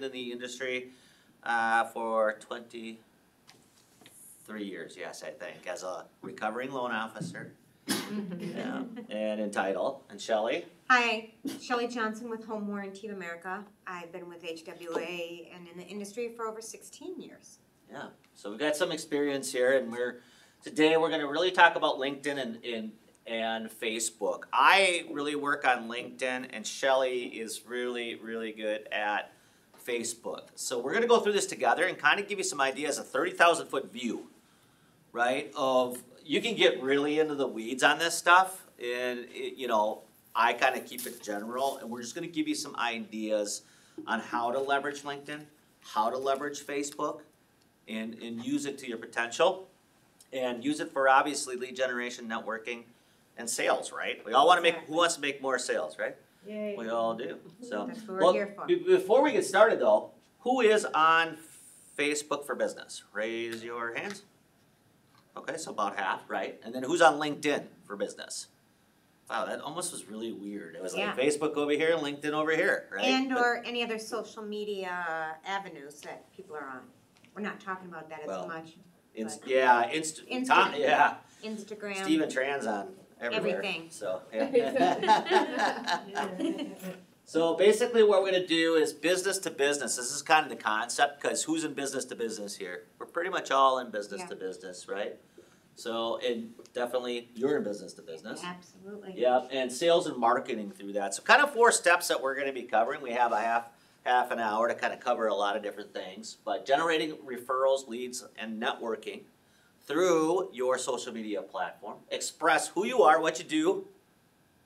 been in the industry uh, for twenty-three years, yes, I think, as a recovering loan officer. Yeah, and in title, and Shelly? Hi, Shelly Johnson with Home Warranty of America. I've been with HWA and in the industry for over sixteen years. yeah, so we've got some experience here, and we're, today, we're gonna really talk about LinkedIn and, and, and Facebook. I really work on LinkedIn, and Shelly is really, really good at Facebook. So we're gonna go through this together and kind of give you some ideas, a thirty thousand foot view, right? Of you can get really into the weeds on this stuff, and it, you know, I kind of keep it general, and we're just gonna give you some ideas on how to leverage LinkedIn, how to leverage Facebook, and and use it to your potential, and use it for obviously lead generation, networking, and sales, right? We all want to make. Who wants to make more sales, right? Yay. We all do. So. That's what we're Well, here for. be- before we get started though, who is on Facebook for Business? Raise your hands. Okay, so about half, right? And then who's on LinkedIn for Business? Wow, that almost was really weird. It was like Facebook over here, LinkedIn over here, right? And But- or any other social media avenues that people are on. We're not talking about that Well, as much. Inst- yeah, Inst- Tom, yeah, Instagram. Stephen and Tran's on everywhere, Everything. so, yeah. So basically what we're gonna do is business to business, this is kind of the concept, cause who's in business to business here? We're pretty much all in business Yeah. to business, right? So, and definitely you're in business to business. Absolutely. Yep, and sales and marketing through that, so kind of four steps that we're gonna be covering, we have a half, half an hour to kind of cover a lot of different things. But generating referrals, leads, and networking through your social media platform, express who you are, what you do,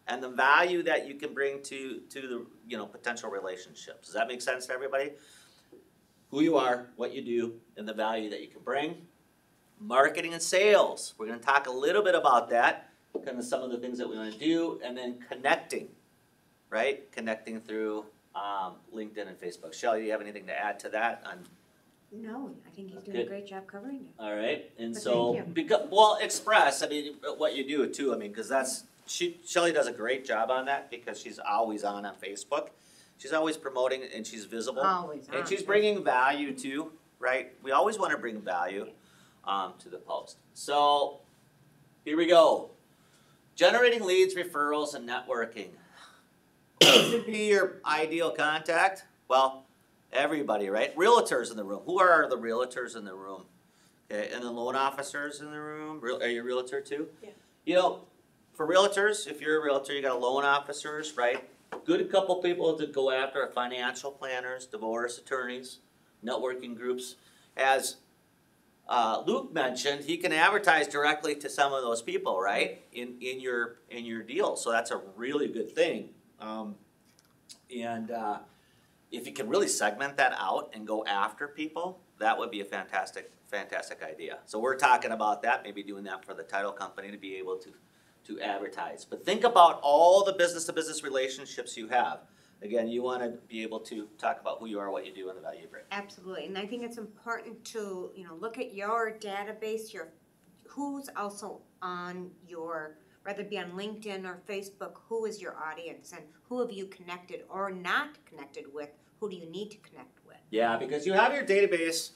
and the value that you can bring to to the you know potential relationships. Does that make sense to everybody? Who you are, what you do, and the value that you can bring. Marketing and sales. We're going to talk a little bit about that, kind of some of the things that we want to do, and then connecting, right? Connecting through um, LinkedIn and Facebook. Shelley, do you have anything to add to that? No, I think he's doing Good. a great job covering it. all right, and But so thank because well, express. I mean, what you do too. I mean, because that's she. Shelley does a great job on that because she's always on on Facebook. She's always promoting and she's visible Always on. and she's bringing value too. Right? We always want to bring value um, to the post. So here we go. Generating leads, referrals, and networking. Who should be your ideal contact? Well, everybody, right? Realtors in the room. Who are the realtors in the room? Okay, and the loan officers in the room. Real, are you a realtor too? Yeah. You know, for realtors, if you're a realtor, you got a loan officers, right? Good couple people to go after are financial planners, divorce attorneys, networking groups. As uh, Luke mentioned, he can advertise directly to some of those people, right? In in your in your deal, so that's a really good thing. Um, and uh, if you can really segment that out and go after people, that would be a fantastic fantastic idea. So we're talking about that, maybe doing that for the title company to be able to to advertise. But think about all the business to business relationships you have. Again, you want to be able to talk about who you are, what you do, and the value you bring. Absolutely, and I think it's important to, you know, look at your database, your, who's also on your, whether it be on LinkedIn or Facebook, who is your audience and who have you connected or not connected with, who do you need to connect with? Yeah, because you have your database.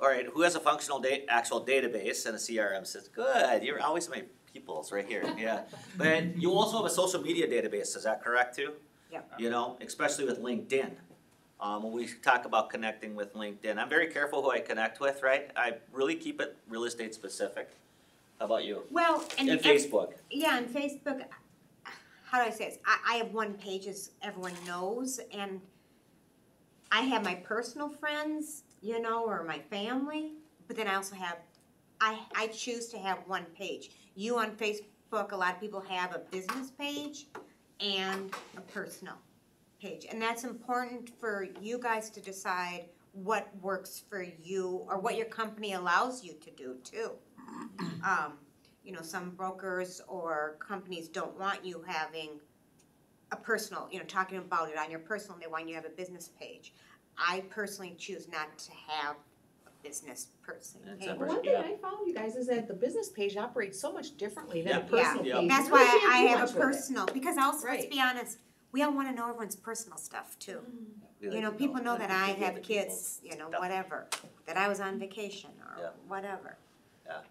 All right, who has a functional date, actual database and a CRM says, Good, you're always my peoples right here. Yeah, but you also have a social media database. Is that correct too? Yeah. You know, especially with LinkedIn. Um, when we talk about connecting with LinkedIn, I'm very careful who I connect with. Right, I really keep it real estate specific. How about you? Well, and. And Facebook. Yeah, and Facebook, how do I say this? I, I have one page as everyone knows, and I have my personal friends, you know, or my family, but then I also have, I, I choose to have one page. You on Facebook, a lot of people have a business page and a personal page. And that's important for you guys to decide what works for you or what your company allows you to do too. Um, you know, some brokers or companies don't want you having a personal, you know, talking about it on your personal, they want you to have a business page. I personally choose not to have a business person That's page. separate. One thing Yeah. I found, you guys, is that the business page operates so much differently than Yeah. a personal Yeah. page. That's why really can't I do have a with it. personal, because also, let's Right. be honest, we all wanna know everyone's personal stuff too. Mm-hmm. We You know, to people know like that I have kids, you know, stuff. whatever, that I was on vacation Yeah. or whatever. Yeah.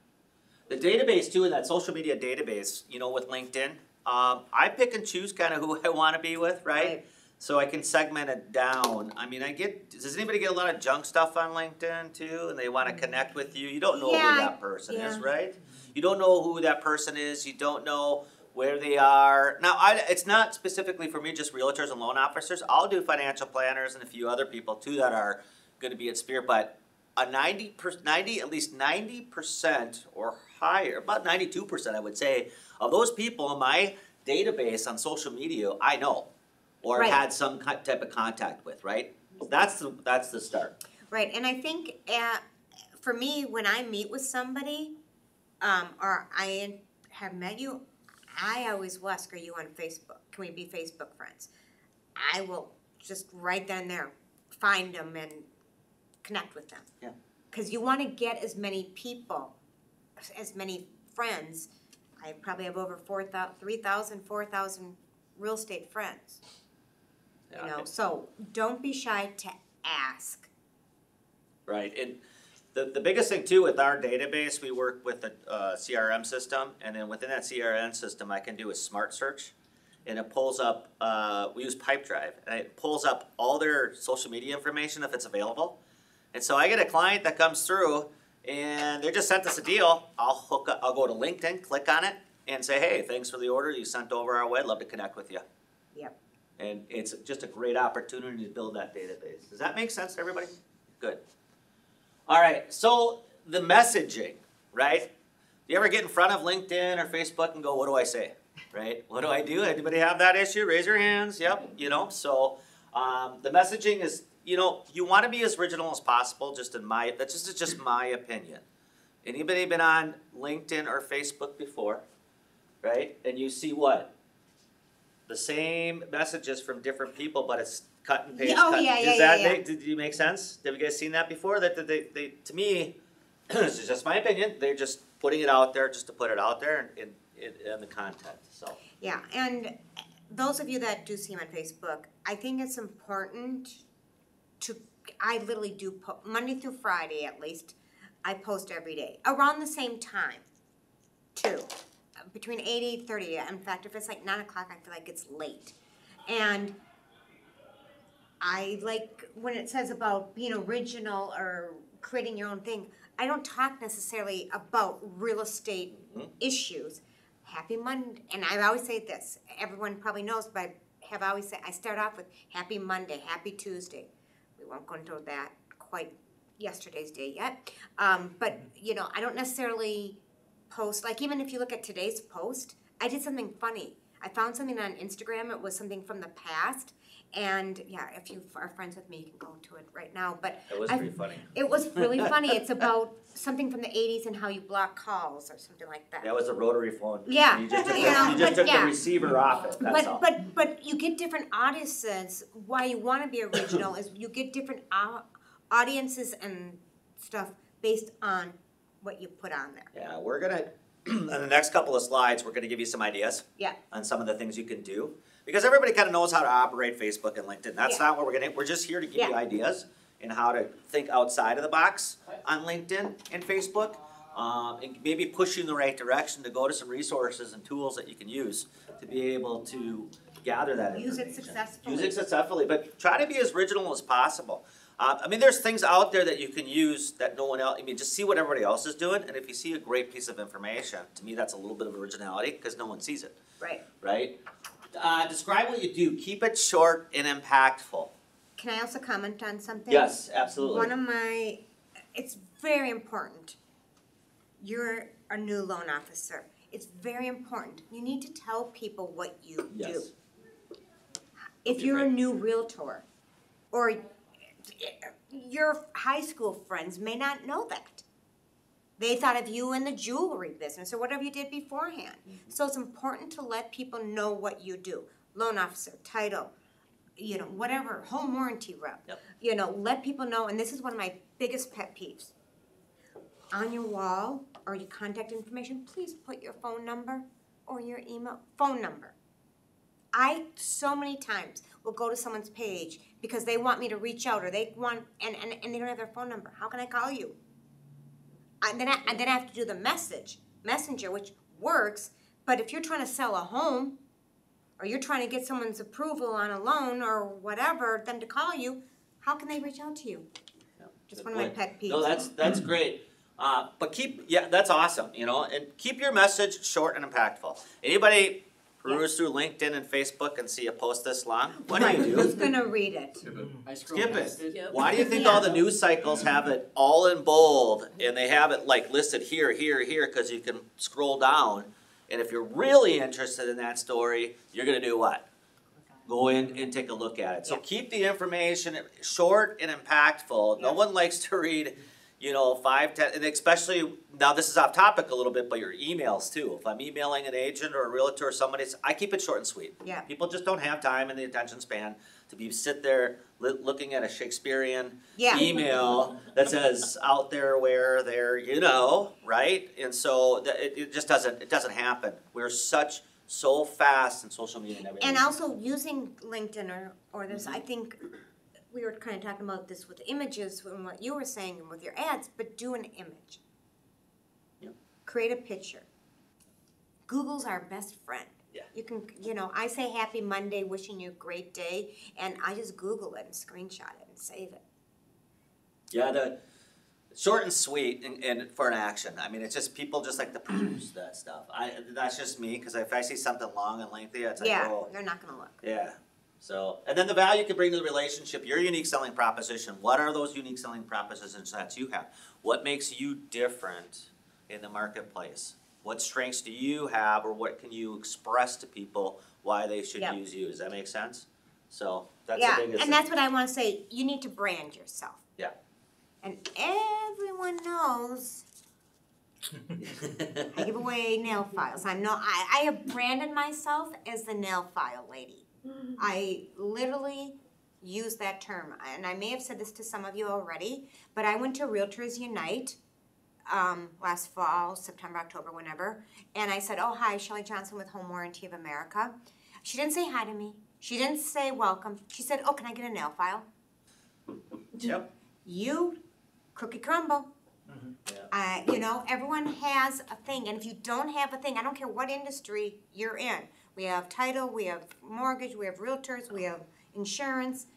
The database too, that social media database, you know, with LinkedIn, um, I pick and choose kind of who I want to be with, right? So I can segment it down. I mean, I get. Does anybody get a lot of junk stuff on LinkedIn too, and they want to connect with you? You don't know Yeah, who that person is, right? You don't know who that person is. You don't know where they are. Now, I, it's not specifically for me, just realtors and loan officers. I'll do financial planners and a few other people too that are going to be at SPAAR, but a 90 per, 90 at least 90% or higher about 92% i would say of those people in my database on social media i know or Right. had some type of contact with right that's the that's the start Right, and I think uh, for me, when I meet with somebody, um, or I have met you, I always will ask, "Are you on Facebook? Can we be Facebook friends?" I will just right then and there find them and connect with them. Yeah. Because you want to get as many people, as many friends. I probably have over four thou- 3,000, 4,000 real estate friends. You know, so don't be shy to ask. right and the, the biggest thing too with our database we work with a uh, crm system and then within that crm system i can do a smart search and it pulls up uh, we use pipedrive and it pulls up all their social media information if it's available and so i get a client that comes through and they just sent us a deal i'll hook up i'll go to linkedin click on it and say hey thanks for the order you sent over our way i'd love to connect with you Yep. and it's just a great opportunity to build that database does that make sense to everybody good all right, so the messaging, right? Do you ever get in front of LinkedIn or Facebook and go, what do I say? Right? What do I do? Anybody have that issue? Raise your hands. Yep, you know, so um, the messaging is, you know, you want to be as original as possible, just in my, that's just, just my opinion. Anybody been on LinkedIn or Facebook before? Right? And you see what? The same messages from different people, but it's cut and paste. Yeah, oh, cut- yeah, yeah, Does yeah, that yeah. make, did you make sense? Have you guys seen that before? That, that they, they, to me, this is just my opinion, they're just putting it out there just to put it out there in, in, in the content, so. Yeah, and those of you that do see me on Facebook, I think it's important to, I literally do, po- Monday through Friday at least, I post every day, around the same time, too. Between eight, eight thirty, in fact, if it's like nine o'clock, I feel like it's late. And I like when it says about being original or creating your own thing, I don't talk necessarily about real estate Mhm. issues. Happy Monday, and I always say this, everyone probably knows, but I have always said, I start off with Happy Monday, Happy Tuesday. We won't go into that quite yesterday's day yet. Um, but, you know, I don't necessarily post, like even if you look at today's post, I did something funny. I found something on Instagram, it was something from the past, and yeah, if you are friends with me, you can go to it right now, but It was I- pretty funny. it was really funny. It's about something from the eighties and how you block calls or something like that. That was a rotary phone. Yeah, You just took, the- you just but took the yeah. receiver off it, that's all. But but but you get different audiences. Why you want to be original is you get different au- audiences and stuff based on what you put on there. Yeah, we're gonna, in the next couple of slides, we're gonna give you some ideas. Yeah. On some of the things you can do, because everybody kinda knows how to operate Facebook and LinkedIn, that's Yeah. not what we're gonna, we're just here to give you ideas and how to think outside of the box on LinkedIn and Facebook. Um, and maybe push you in the right direction to go to some resources and tools that you can use to be able to gather that Use it successfully. Use it successfully, but try to be as original as possible. Uh, I mean, there's things out there that you can use that no one else. I mean, just see what everybody else is doing, and if you see a great piece of information, to me, that's a little bit of originality because no one sees it, Right. right? Uh, describe what you do. Keep it short and impactful. Can I also comment on something? Yes, absolutely. One of my, it's very important. You're a new loan officer. It's very important. You need to tell people what you do. yes. If You're you're a new realtor, or your high school friends may not know that. They thought of you in the jewelry business or whatever you did beforehand. Mm-hmm. So it's important to let people know what you do. Loan officer, title, you know, whatever, home warranty rep. Yep. You know, let people know, and this is one of my biggest pet peeves. On your wall or your contact information, please put your phone number or your email, phone number. I so many times will go to someone's page because they want me to reach out or they want and, and, and they don't have their phone number. How can I call you? And then I, and then I have to do the message messenger, which works. But if you're trying to sell a home, or you're trying to get someone's approval on a loan or whatever, them to call you, how can they reach out to you? Just Good one of my pet peeves. No, that's that's great. Uh, but keep yeah, that's awesome. You know, and keep your message short and impactful. Anybody peruse through LinkedIn and Facebook and see a post this long? What do Right, you do? Who's gonna read it? I Skip it. it. Why do you think all the news cycles have it all in bold and they have it like listed here, here, here? Because you can scroll down, and if you're really interested in that story, you're gonna do what? Go in and take a look at it. So keep the information short and impactful. No one likes to read, you know, five, ten, and especially now this is off topic a little bit, but your emails too. If I'm emailing an agent or a realtor or somebody, I keep it short and sweet. Yeah. People just don't have time and the attention span to be sit there li- looking at a Shakespearean Yeah. email that says out there where there you know right and so that it, it just doesn't it doesn't happen we're such so fast in social media and everything And also using LinkedIn or, or this, Mm-hmm. I think we were kind of talking about this with images and what you were saying and with your ads, but do an image. Yep. Create a picture. Google's our best friend. Yeah. You can, you know, I say happy Monday, wishing you a great day, and I just Google it and screenshot it and save it. yeah the short and sweet and, and for an action i mean it's just people just like to peruse that stuff i that's just me because if i see something long and lengthy it's like Yeah, oh they're not gonna look. Yeah. So, and then the value you can bring to the relationship, your unique selling proposition. What are those unique selling propositions that you have? What makes you different in the marketplace? What strengths do you have, or what can you express to people why they should Yep. use you? Does that make sense? So that's yeah, the biggest. and that's what I want to say. You need to brand yourself. Yeah. And everyone knows I give away nail files. I'm not. I, I have branded myself as the nail file lady. I literally use that term, and I may have said this to some of you already. But I went to Realtors Unite um, last fall, September, October, whenever, and I said, "Oh, hi, Shelley Johnson with Home Warranty of America." She didn't say hi to me. She didn't say welcome. She said, "Oh, can I get a nail file?" yep. You, cookie crumble. Yeah. Uh, you know, everyone has a thing, and if you don't have a thing, I don't care what industry you're in. We have title, we have mortgage, we have realtors, we have insurance.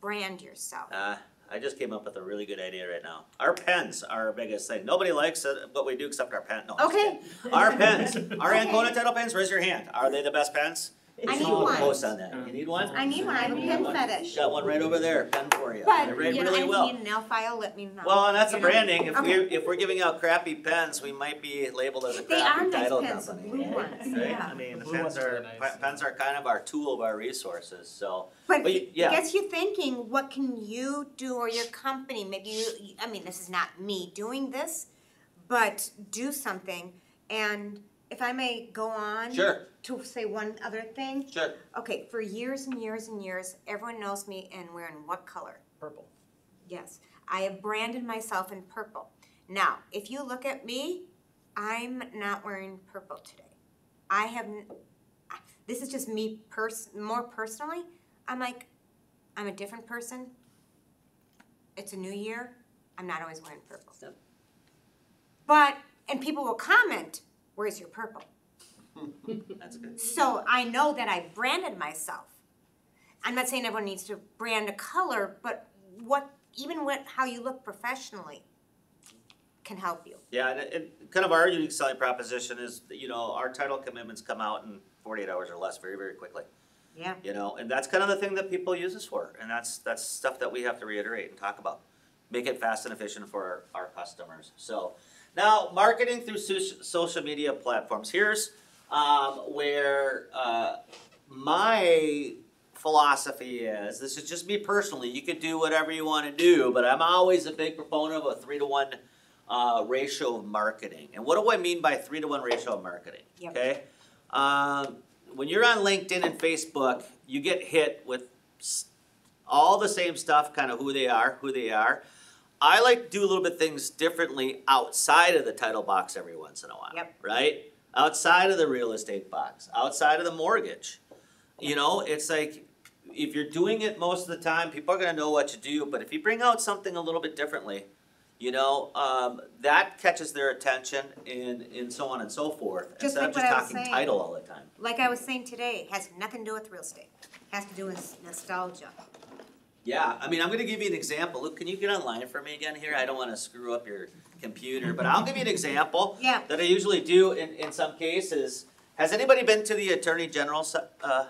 Brand yourself. Uh, I just came up with a really good idea right now. Our pens are our biggest thing. Nobody likes it, what we do except our pen. No, I'm just Okay. kidding. Our pens, our Okay. Ancona title pens. Raise your hand. Are they the best pens? I need Someone one. Post on that. Uh, you need one? Uh, I need one. I have a pen fetish. Got one right over there, pen for you. But They rate you know, really if well. you need a nail file, let me know. Well, and that's the You know? branding. If Okay. we if we're giving out crappy pens, we might be labeled as a They crappy are nice title pens, the company. blue ones, Right? yeah. I mean, the The blue pens ones are are really nice. pe- pens are kind of our tool of our resources. So, But But you- yeah. it gets you thinking, what can you do or your company? Maybe you, I mean, this is not me doing this, but do something. And if I may go on sure, to say one other thing. sure. Okay, for years and years and years, everyone knows me and we're in what color? Purple. Yes, I have branded myself in purple. Now, if you look at me, I'm not wearing purple today. I have, n- this is just me pers- more personally. I'm like, I'm a different person. It's a new year. I'm not always wearing purple. Yep. But, and people will comment, where's your purple? That's good. So I know that I branded myself. I'm not saying everyone needs to brand a color, but what even what how you look professionally can help you. Yeah, and, and kind of our unique selling proposition is, you know, our title commitments come out in 48 hours or less, very very quickly. Yeah. You know, and that's kind of the thing that people use us for, and that's that's stuff that we have to reiterate and talk about. Make it fast and efficient for our, our customers. So now, marketing through social media platforms. Here's um, where uh, my philosophy is. This is just me personally. You could do whatever you want to do, but I'm always a big proponent of a three to one uh, ratio of marketing. And what do I mean by three to one ratio of marketing? Yep. Okay. Um, when you're on LinkedIn and Facebook, you get hit with all the same stuff, kind of who they are, who they are. I like to do a little bit things differently outside of the title box every once in a while. Yep. Right? Outside of the real estate box, outside of the mortgage. You know, it's like if you're doing it most of the time, people are gonna know what to do. But if you bring out something a little bit differently, you know, um, that catches their attention and and so on and so forth. Just instead like of just talking saying. title all the time. Like I was saying today, has nothing to do with real estate, has to do with nostalgia. Yeah, I mean, I'm gonna give you an example. Luke, can you get online for me again here? I don't wanna screw up your computer, but I'll give you an example Yeah, that I usually do in, in some cases. Has anybody been to the Attorney General's, uh,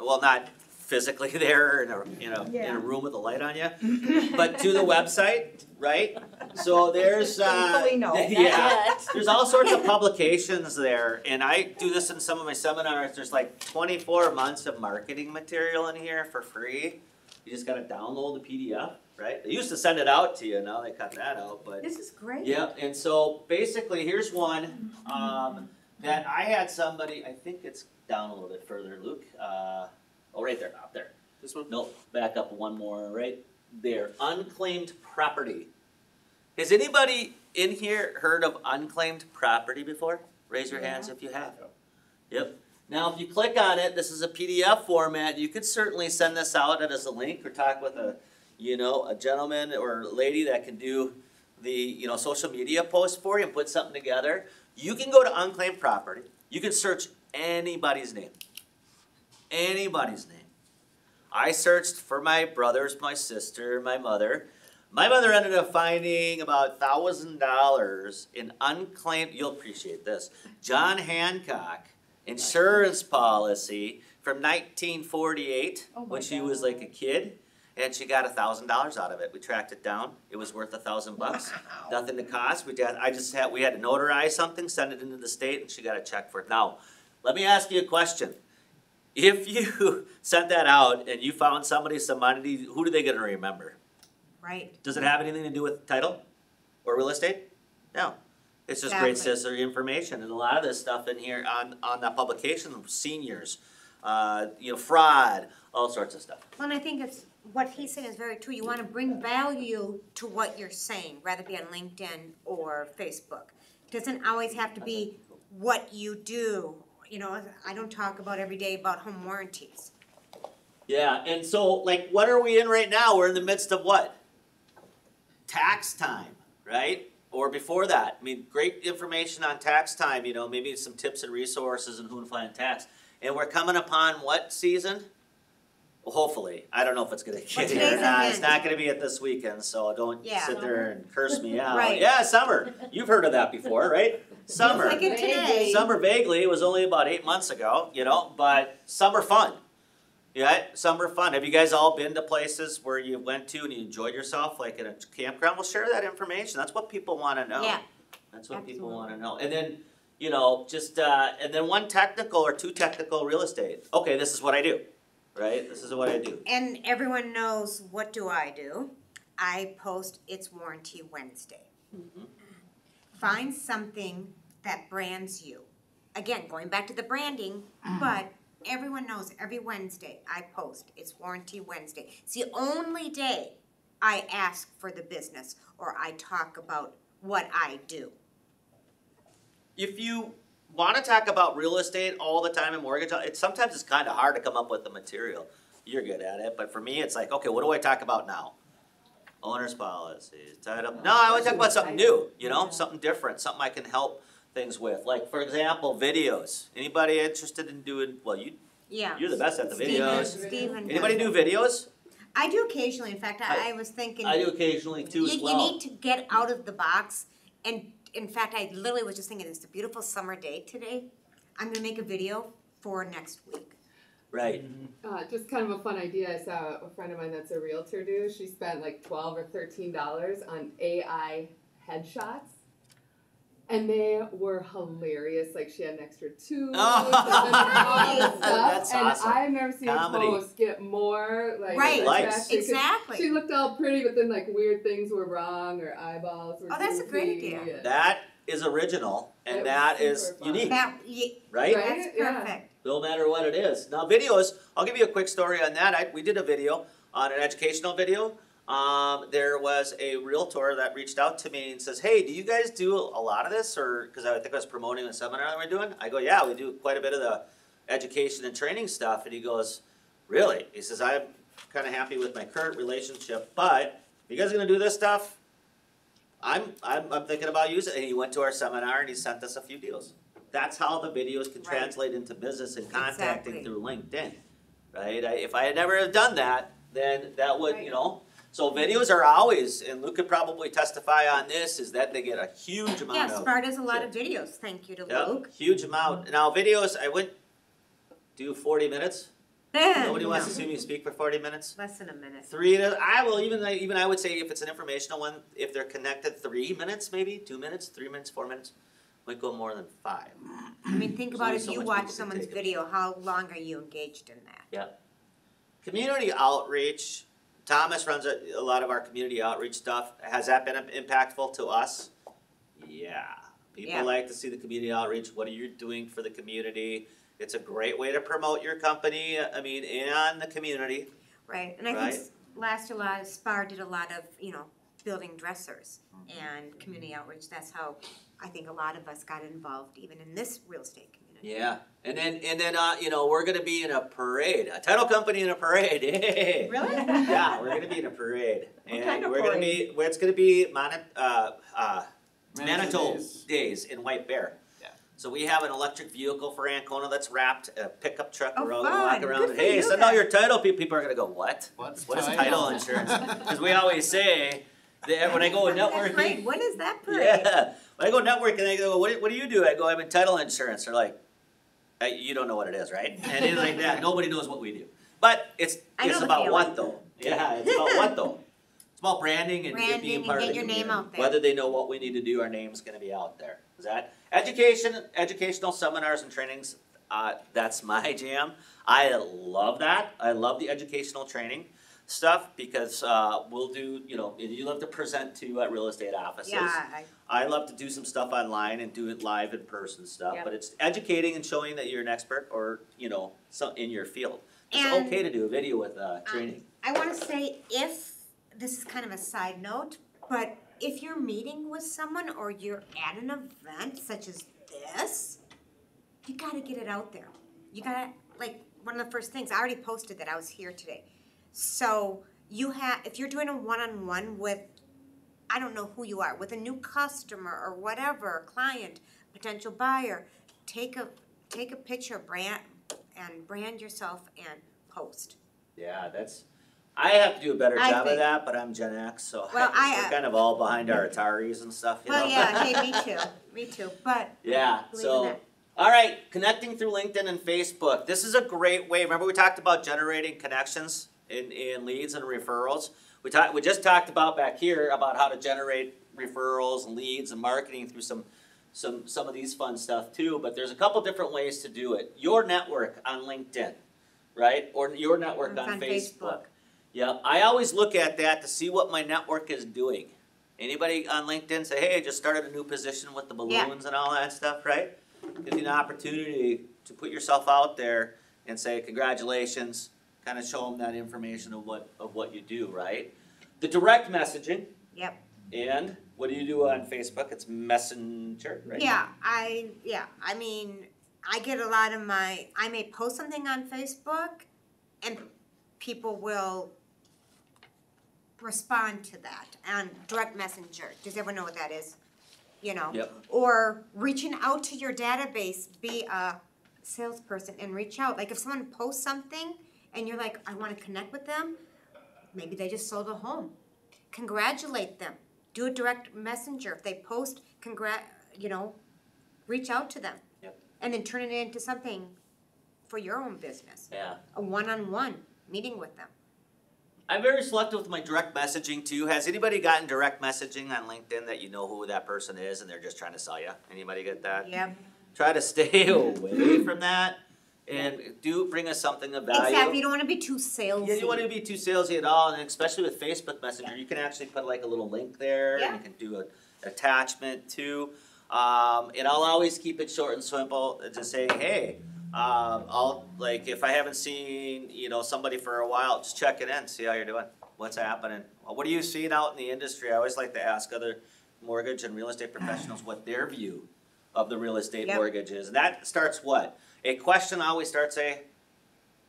well, not physically there in a, you know, in a room with a light on you, but to the website, right? So there's, uh, yeah, there's all sorts of publications there, and I do this in some of my seminars. There's like 24 months of marketing material in here for free. You just gotta download the PDF, right? They used to send it out to you, now they cut that out, but. this is great. Yep, and so basically, here's one, um, that I had somebody, I think it's down a little bit further, Luke, uh, oh, right there, up there. This one? Nope, back up one more, right there, unclaimed property. Has anybody in here heard of unclaimed property before? Raise your hands if you have. Yep. Now, if you click on it, this is a PDF format. You could certainly send this out as a link or talk with a, you know, a gentleman or lady that can do the, you know, social media post for you and put something together. You can go to unclaimed property. You can search anybody's name. Anybody's name. I searched for my brothers, my sister, my mother. My mother ended up finding about thousand dollars in unclaimed. You'll appreciate this. John Hancock insurance policy from 1948 Oh when she was like a kid, and she got a thousand dollars out of it. We tracked it down. It was worth a thousand bucks. Nothing to cost. We did. I just had we had to notarize something, send it into the state, and she got a check for it. Now, let me ask you a question. If you sent that out and you found somebody some money, who are they gonna remember? Right, Does it have anything to do with title or real estate? No. It's just great Exactly. sensory information and a lot of this stuff in here on, on that publication, seniors, uh, you know, fraud, all sorts of stuff. well, and I think it's, what he's saying is very true, you wanna bring value to what you're saying, rather be on LinkedIn or Facebook. Doesn't always have to be what you do, you know, I don't talk about every day about home warranties. Yeah, and so like what are we in right now? We're in the midst of what? Tax time, right? Or before that. I mean, great information on tax time, you know, maybe some tips and resources and who to find tax. And we're coming upon what season? Well, hopefully. I don't know if it's gonna get here or not. It's not gonna be at this weekend, so don't Yeah. sit there and curse me out. Right. Yeah, summer. You've heard of that before, right? Summer. Like it today. Summer vaguely, it was only about eight months ago, you know, but summer fun. Yeah, some summer fun. Have you guys all been to places where you went to and you enjoyed yourself, like at a campground? Well, share that information. That's what people want to know. Yeah, That's what people want to know. And then, you know, just uh, and then one technical or two technical real estate. Okay, this is what I do, right? This is what I do. and everyone knows, what do I do? I post It's Warranty Wednesday. Find something that brands you. Again, going back to the branding, but everyone knows every Wednesday I post It's Warranty Wednesday. It's the only day I ask for the business or I talk about what I do. If you want to talk about real estate all the time and mortgage, uh, it sometimes it's kind of hard to come up with the material. You're good at it, but for me, it's like, okay, what do I talk about now? Owner's policies, title. No, I want to talk about something new. You know, something different, something I can help things with. Like for example, videos. Anybody interested in doing? Well, you Yeah. you're the best at the videos. Steven Anybody does do videos? I do occasionally. In fact, I, I- I was thinking. I do occasionally too you, as well. you need to get out of the box. And in fact, I literally was just thinking, it's a beautiful summer day today. I'm gonna make a video for next week. Right. Uh, just kind of a fun idea. I saw a friend of mine that's a realtor do. She spent like twelve or thirteen dollars on AI headshots, and they were hilarious. Like she had an extra two. Oh, and all this stuff. that's and awesome. I've never seen Comedy. a post get more like Right. Likes. Exactly. She looked all pretty, but then like weird things were wrong, or eyeballs were. Oh, that's a great idea. and- That is original, and was that is fun. unique, That, ye- right? Right? that's Yeah. perfect. No matter what it is. Now, videos, I'll give you a quick story on that. I, we did a video on an educational video. Um, there was a realtor that reached out to me and says, Hey, do you guys do a lot of this? Or because I think I was promoting a seminar that we're doing. I go, Yeah, we do quite a bit of the education and training stuff, and he goes, really? He says, I'm kinda happy with my current relationship, but if you guys are gonna do this stuff, I'm, I'm, I'm thinking about using it, and he went to our seminar and he sent us a few deals. That's how the videos can Right. translate into business and contacting Exactly. through LinkedIn, right? I, if I had never have done that, then that would, you know, so videos are always, and Luke could probably testify on this, is that they get a huge amount Yeah, of. Does a lot of videos, thank you to Yeah, Luke. huge amount. Now videos, I wouldn't do forty minutes. Eh, Nobody wants to No. see me speak for forty minutes. Less than a minute. Three to, I will even, even I would say if it's an informational one, if they're connected, three minutes maybe, two minutes, three minutes, four minutes. Might go more than five. I mean, think There's about only if so you much watch people can someone's take. video, how long are you engaged in that? Yeah. Community outreach, Thomas runs a, a lot of our community outreach stuff. Has that been impactful to us? Yeah. People Yeah. like to see the community outreach. What are you doing for the community? It's a great way to promote your company, I mean, and the community. Right, and I Right. think s- last year, lot SPAAR did a lot of, you know, building dressers Mm-hmm. and community outreach, that's how I think a lot of us got involved, even in this real estate community. Yeah. And then, and then, uh, you know, we're gonna be in a parade, a title company in a parade, hey. Really? Yeah, we're gonna be in a parade. What And kind of we're gonna be, well, it's gonna be Mon- uh, uh, Manitou Days. Days in White Bear. Yeah. So we have an electric vehicle for Ancona that's wrapped, a pickup truck, Oh, we're all gonna walk around, Good and hey, send out your title, people are gonna go, what? What's What is title insurance? Cause we always say, that when I go When is networking. When is that parade? Yeah, when I go networking, they go, what what do you do? I go, I'm in title insurance, they're like, "Uh, you don't know what it is, right? And it's like that, nobody knows what we do. But it's, I know it's the about what though? Yeah, it's about what though? It's about branding and and Branding being and part of get the your name community. out there. Whether they know what we need to do, our name's gonna be out there. Is that, education, educational seminars and trainings, uh, that's my jam. I love that, I love the educational training stuff because, uh, we'll do, you know, you love to present to, uh, real estate offices. Yeah, I, I love to do some stuff online and do it live in person stuff, Yep. but it's educating and showing that you're an expert or, you know, some, in your field. It's And- okay to do a video with, uh, training. I wanna say if, this is kind of a side note, but if you're meeting with someone or you're at an event such as this, you gotta get it out there. You gotta, like, one of the first things, I already posted that I was here today. So you have, if you're doing a one-on-one with, I don't know who you are, with a new customer or whatever, client, potential buyer, take a, take a picture, brand, and brand yourself and post. Yeah, that's, I have to do a better I job of that, but I'm Gen X, so Well, I, we're uh, kind of all behind our Ataris and stuff, you know? Yeah, hey, me too, me too, but Yeah, so, all right, connecting through LinkedIn and Facebook. This is a great way. Remember we talked about generating connections in, leads and referrals. We talked. We just talked about back here about how to generate referrals and leads and marketing through some some some of these fun stuff too. But there's a couple different ways to do it. Your network on LinkedIn, right, or your network on, on Facebook. Facebook. Yeah, I always look at that to see what my network is doing. Anybody on LinkedIn say, "Hey, I just started a new position with the Yeah. balloons and all that stuff," right? Gives you an opportunity to put yourself out there and say, "Congratulations!" Kind of show them that information of what of what you do, right? The direct messaging. Yep. And what do you do on Facebook? It's Messenger, right? Yeah, I yeah, I mean, I get a lot of my I may post something on Facebook and people will respond to that on direct messenger. Does everyone know what that is? You know? Yep. Or reaching out to your database, be a salesperson and reach out. Like if someone posts something and you're like, I wanna connect with them, maybe they just sold a home. Congratulate them. Do a direct messenger. If they post, congrat, you know, reach out to them. Yep. And then turn it into something for your own business. Yeah. A one-on-one meeting with them. I'm very selective with my direct messaging too. Has anybody gotten direct messaging on LinkedIn that you know who that person is and they're just trying to sell you? Anybody get that? Yep. Try to stay away from that and do bring us something of value. Exactly. You don't want to be too salesy. Yeah, you don't want to be too salesy at all, and especially with Facebook Messenger, you can actually put like a little link there, Yeah. and you can do an attachment too. Um, and I'll always keep it short and simple, uh, just say, hey, um, I'll like if I haven't seen you know somebody for a while, just check it in, see how you're doing, what's happening. What are you seeing out in the industry? I always like to ask other mortgage and real estate professionals what their view of the real estate Yep. mortgages. And that starts what? A question always starts a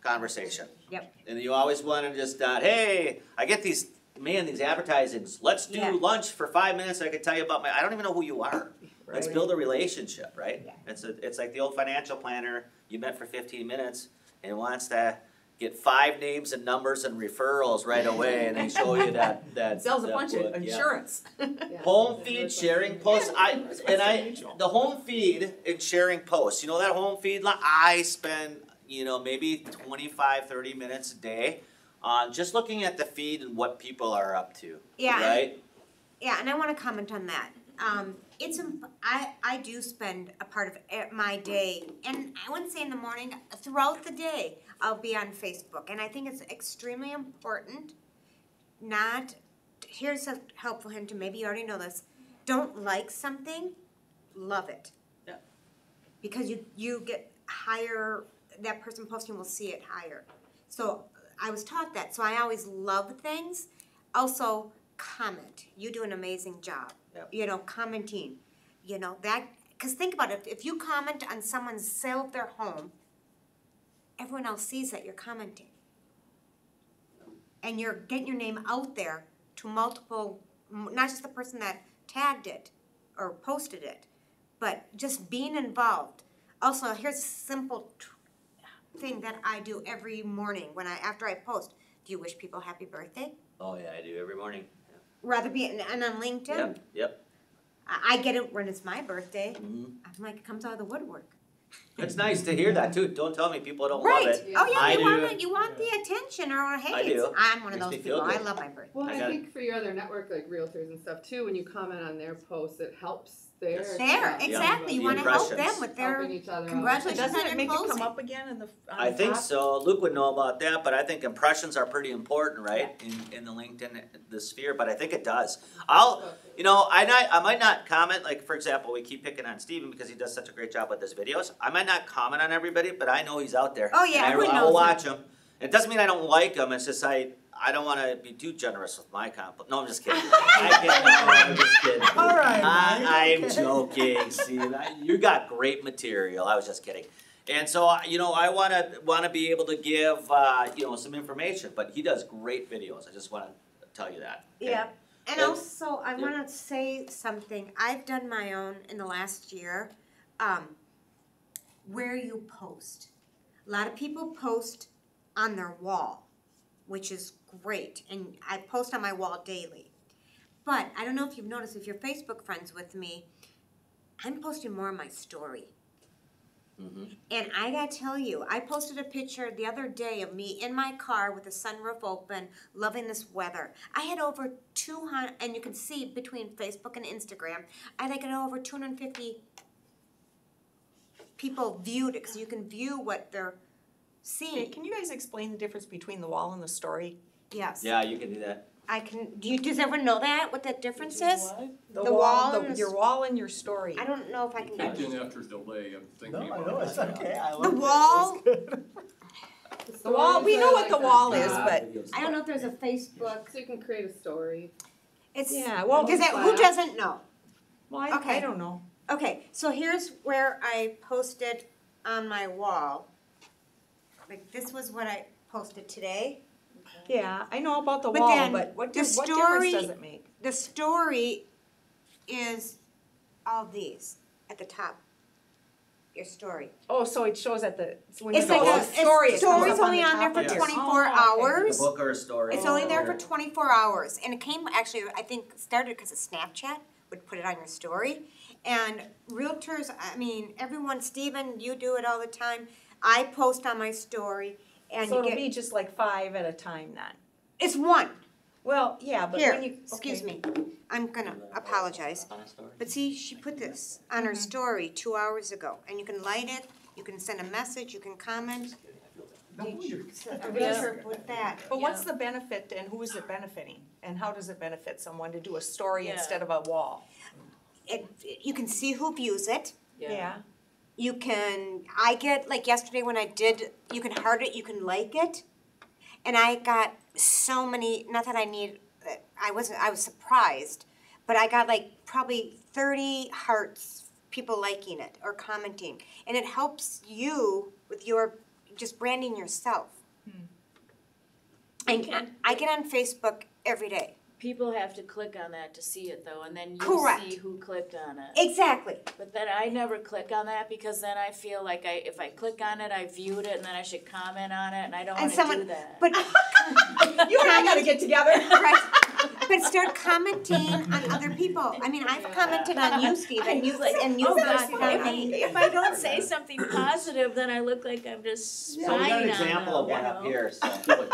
conversation. Yep. And you always want to just not, hey, I get these, man, these advertisings, let's do Yeah. lunch for five minutes, I can tell you about my, I don't even know who you are. Let's build a relationship, right? Yeah. It's a, it's like the old financial planner, you met for fifteen minutes and wants to get five names and numbers and referrals right away and then show you that, that. Sells a that bunch book, of yeah. insurance. Yeah. Home feed sharing posts, I, and I, the home feed and sharing posts, you know that home feed, li- I spend, you know, maybe 25, 30 minutes a day on just looking at the feed and what people are up to, Yeah, and- right? Yeah, and I want to comment on that. Um, it's imp- I I do spend a part of e- my day, and I wouldn't say in the morning, throughout the day, I'll be on Facebook, and I think it's extremely important. Not here's a helpful hint, and maybe you already know this. Don't like something, love it. Yeah. Because you you get higher. That person posting will see it higher. So I was taught that. So I always love things. Also, comment. You do an amazing job. Yep. You know, commenting. You know that because think about it. If you comment on someone's sale of their home, everyone else sees that you're commenting, and you're getting your name out there to multiple, not just the person that tagged it or posted it, but just being involved. Also, here's a simple thing that I do every morning when I after I post. Do you wish people happy birthday? Oh, yeah, I do every morning. Rather be and on LinkedIn. Yep, yep. I, I get it when it's my birthday. Mhm. I'm like, it comes out of the woodwork. It's nice to hear that too, don't tell me people don't love right. it. Oh yeah, I you do. want it, you want the attention or hey, I do. I'm one of Makes those me people. feel I good. love my birthday. Well, I I, got think for your other network, like realtors and stuff too, when you comment on their posts, it helps their. Yes. There, exactly. You The want to help impressions. them with their each other out. congratulations Doesn't on it your make it closing. come up again in the, on I the think top? so. Luke would know about that, but I think impressions are pretty important, right? In in the LinkedIn the sphere, but I think it does. I'll you know, I not I might not comment like for example, we keep picking on Steven because he does such a great job with his videos. I might not comment on everybody, but I know he's out there. Oh, yeah, and everyone I will watch him. It doesn't mean I don't like him. It's just I I don't want to be too generous with my compliment. No, I'm just kidding. I can't, no, I'm just kidding. All right, I, I'm joking, Steve. I, you got great material. I was just kidding. And so, you know, I want to want to be able to give uh, you know some information, but he does great videos. I just want to tell you that. okay? Yeah. And And- also, I want to say something. I've done my own in the last year. Um, where you post. A lot of people post on their wall, which is great, and I post on my wall daily. But I don't know if you've noticed, if you're Facebook friends with me, I'm posting more on my story. Mhm. And I gotta tell you, I posted a picture the other day of me in my car with the sunroof open, loving this weather. I had over 200, and you can see between Facebook and Instagram, I had over 250 people viewed it, because you can view what they're Okay, seeing. can you guys explain the difference between the wall and the story? Yes. Yeah, you can do that. I can, do you, does everyone know that, what that difference is? The The wall, wall the- and the your wall and your story. I don't know if I can. Kicked in after delay, I'm thinking No, I about know, it. it's okay, I The like it. wall- The wall, we know what the wall is, but. I don't know if there's a Facebook, So you can create a story. it's, yeah, well, does that, who doesn't know? well, I, Okay. I don't know. Okay, so here's where I posted on my wall. Like this was what I posted today. Yeah, I know about the But wall, then but what the does, what story- difference does it make? The story is all these at the top. Your story. Oh, so it shows at the, so when you It's go like to a, the story, it it's, comes story's up on only the on there top for of your- twenty-four Oh, okay. The hours. book or a story. It's only there Yeah. for twenty-four hours, and it came actually. I think started because of Snapchat would put it on your story, and realtors. I mean, everyone. Stephen, you do it all the time. I post on my story, and So you it'll get. be just like five at a time then? it's one. Well, yeah, but Here, when you, excuse okay. me. I'm gonna apologize. On a story. But see, she put this on her mm-hmm. story two hours ago, and you can light it. You can send a message. You can comment. A realtor put that. But what's the benefit and who is it benefiting? And how does it benefit someone to do a story instead of a wall? It, you can see who views it. Yeah. You can, I get, like yesterday when I did, you can heart it, you can like it. And I got so many, not that I need, I wasn't, I was surprised, but I got like probably thirty hearts, people liking it or commenting, and it helps you with your just branding yourself. Hmm. And Okay. I get on Facebook every day. People have to click on that to see it though, and then you Correct. see who clicked on it. Exactly. But then I never click on that because then I feel like I, if I click on it, I viewed it and then I should comment on it and I don't And wanna someone- do that. But You and I gotta get together. right, but start commenting on other people. I mean, I've commented on you, Steve, and you've Like, and oh you've God, commented on if, me. if I don't say something positive, then I look like I'm just So we spying got on an them, example of one you up know? here, so.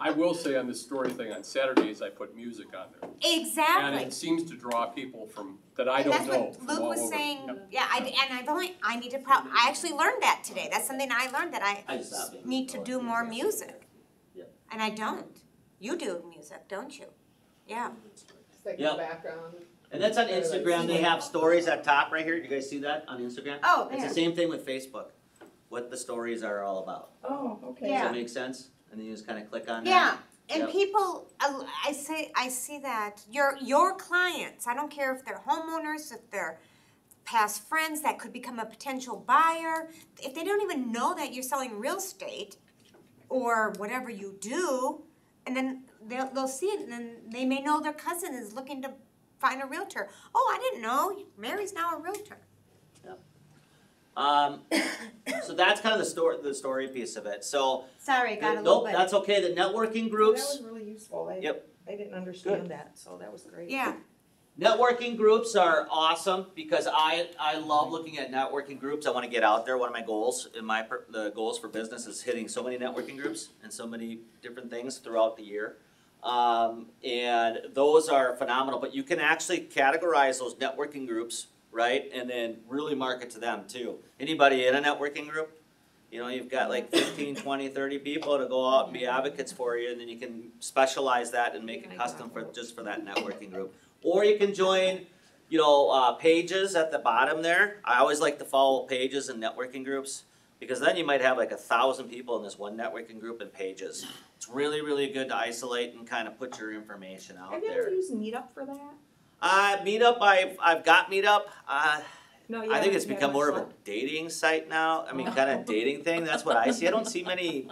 I will say on this story thing, on Saturdays, I put music on there. Exactly. And Exactly. it seems to draw people from, that I And don't that's know, what from Luke all was over. saying. Yep. Yeah, I, and I've only I need to. Pro- I actually learned that today. That's something I learned that I I just stopped being need to do more music. Yep. And I don't. You do music, don't you? Yeah. Just like Yep. the background. And that's on Or, like, Instagram, they have stories at top right here, do you guys see that on Instagram? Oh, It's there. the same thing with Facebook, what the stories are all about. Oh, okay. Does Yeah. that make sense? And then you just kinda click on that. Yeah. And Yep. people, I I say, I see that your your clients. I don't care if they're homeowners, if they're past friends that could become a potential buyer. If they don't even know that you're selling real estate or whatever you do, and then they'll they'll see it, and then they may know their cousin is looking to find a realtor. Oh, I didn't know Mary's now a realtor. Um, so that's kind of the story, the story piece of it, so, Sorry, got a little nope, bit. that's okay, the networking Well, groups. That was really useful. I, Yep. I didn't understand that, so that was great. yeah. Networking groups are awesome because I I love looking at networking groups. I want to get out there. One of my goals in my the goals for business is hitting so many networking groups and so many different things throughout the year. Um, and those are phenomenal. But you can actually categorize those networking groups, right? And then really market to them too. Anybody in a networking group? You know, you've got like 15, 20, 30 people to go out and be advocates for you, and then you can specialize that and make it custom for just for that networking group. Or you can join, you know, uh, pages at the bottom there. I always like to follow pages and networking groups because then you might have like a thousand people in this one networking group and pages. It's really, really good to isolate and kind of put your information out Have you there. ever used Meetup for that? Uh, Meetup, I've I've got Meetup. Uh, No, you I think it's become more of a dating site now. I mean, kind of dating thing. That's what I see. I don't see many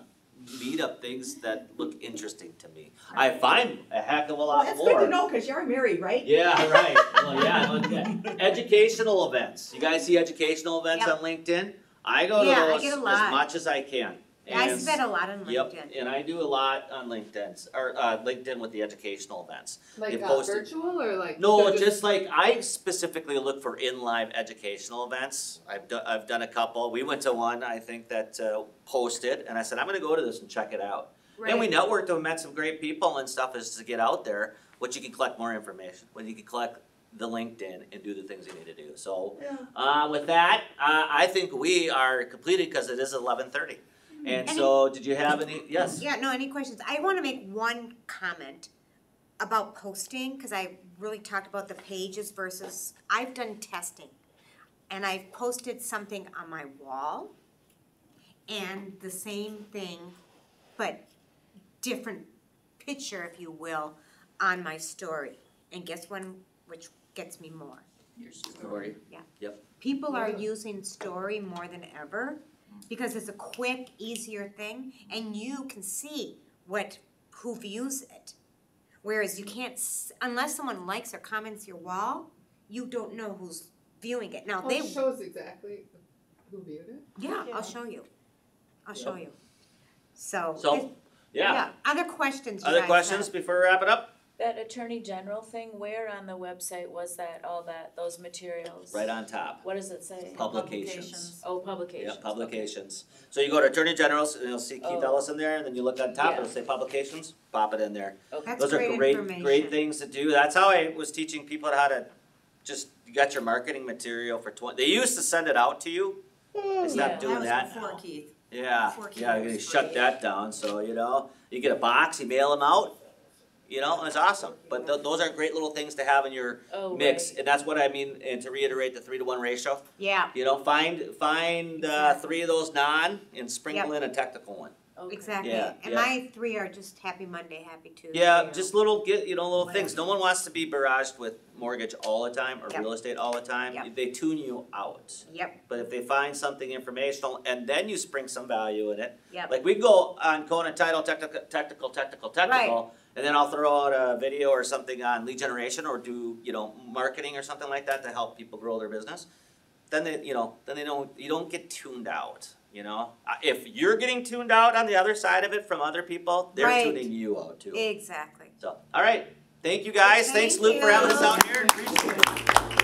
meetup things that look interesting to me. I find a heck of a Well, lot that's more. good to know, cause you're married, right? Yeah, right. Well, yeah, okay. Educational events. You guys see educational events Yep. on LinkedIn? I go to Yeah, I those get a as lot. much as I can. I And- spent a lot on LinkedIn. Yep, and I do a lot on LinkedIn, or uh, LinkedIn with the educational events. Like They uh, posted- virtual or like? No, they're just like I specifically look for in live educational events. I've done I've done a couple. We went to one I think that uh, posted, and I said I'm going to go to this and check it out. And we networked and met some great people and stuff. Is to get out there, which you can collect more information, when you can collect the LinkedIn and do the things you need to do. So Yeah. uh, with that, uh, I think we are completed because it is eleven thirty. And Any- so, did you have any? Yes. Yeah, no, any questions? I want to make one comment about posting because I really talked about the pages versus I've done testing and I've posted something on my wall and the same thing, but different picture, if you will, on my story. And guess when, which gets me more? Your Story. Yeah. Yep. People are using story more than ever because it's a quick, easier thing, and you can see what who views it. Whereas you can't, unless someone likes or comments your wall, you don't know who's viewing it. Now Well, they, it shows exactly who viewed it. yeah, Yeah. I'll show you. I'll show you. So, So, if- Yeah. Other questions? you Other guys questions have? before we wrap it up? That Attorney General thing, where on the website was that, all that, those materials? Right on top. What does it say? Publications. Oh, publications. Yeah, publications. So you go to Attorney General's and you'll see Keith Oh. Ellis in there, and then you look on top, Yeah. it'll say publications, pop it in there. Okay. That's Those are great great, information. things to do. That's how I was teaching people how to just, you got your marketing material for twenty, they used to send it out to you. They Yeah. stopped doing that before now. Keith. Yeah, Before Keith yeah, was they shut free. that down, so, you know, you get a box, you mail them out, you know, and it's awesome. But th- those are great little things to have in your Oh, mix, right. and that's what I mean, and to reiterate the three to one ratio. Yeah, You know, find find uh, three of those non and sprinkle in a technical one. Okay. exactly. Yeah, And yeah. my three are just happy Monday, happy Tuesday. Yeah, you just little get you know little Whatever. things. No one wants to be barraged with mortgage all the time or Yep. real estate all the time. Yep. They tune you out. Yep, But if they find something informational and then you spring some value in it, yep. like we go on Kona Title, technical, technical, technical, technical, and then I'll throw out a video or something on lead generation or do you know marketing or something like that to help people grow their business. Then they you know then they don't you don't get tuned out. You know, Uh, if you're getting tuned out on the other side of it from other people, they're Right. tuning you out too. Exactly. So, all right. Thank you guys. Thanks, Thank Luke, for having us you. out here. Appreciate it.